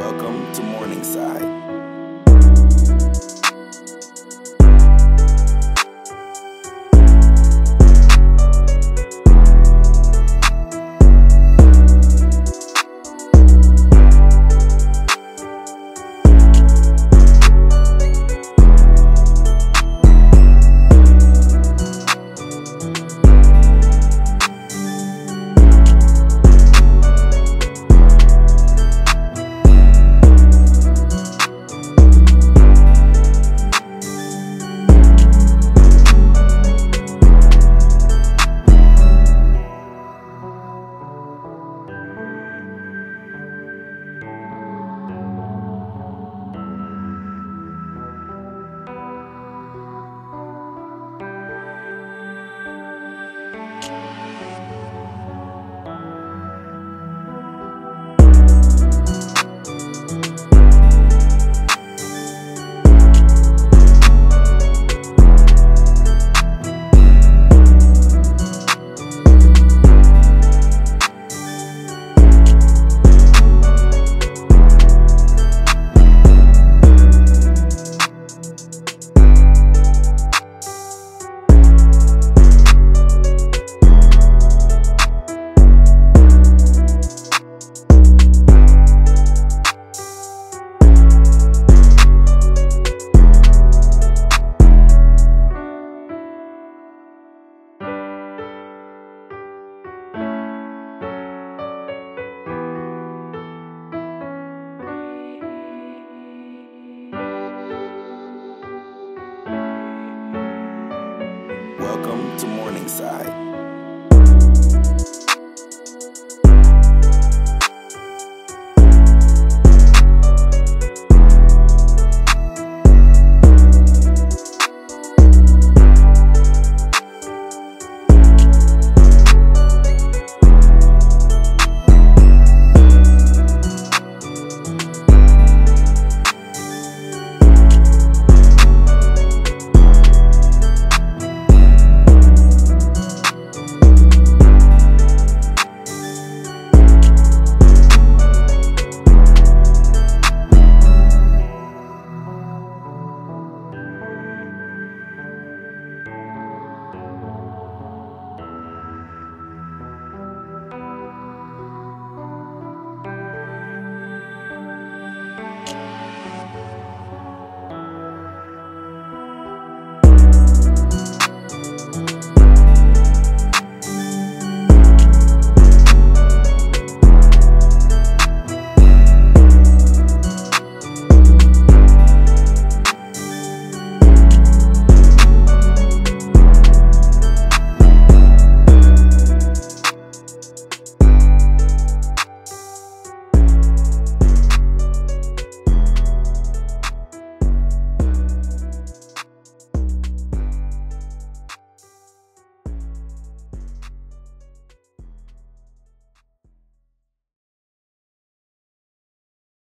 Welcome to Morningside. Welcome to Morningside.